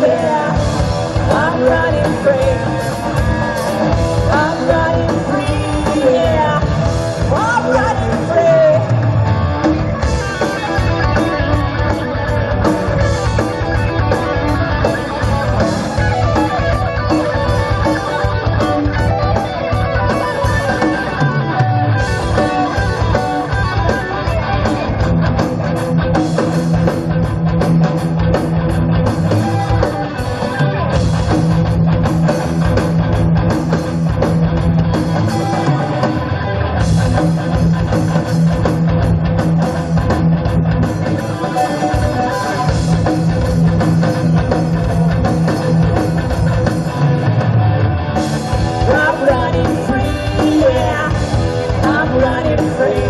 về I'm riding free.